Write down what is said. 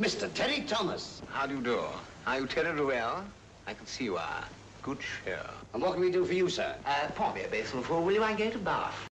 Mr. Terry Thomas. How do you do? Are you Terry well? I can see you are. Good show. And what can we do for you, sir? Uh, pour me a basinful, will you? I go to bath.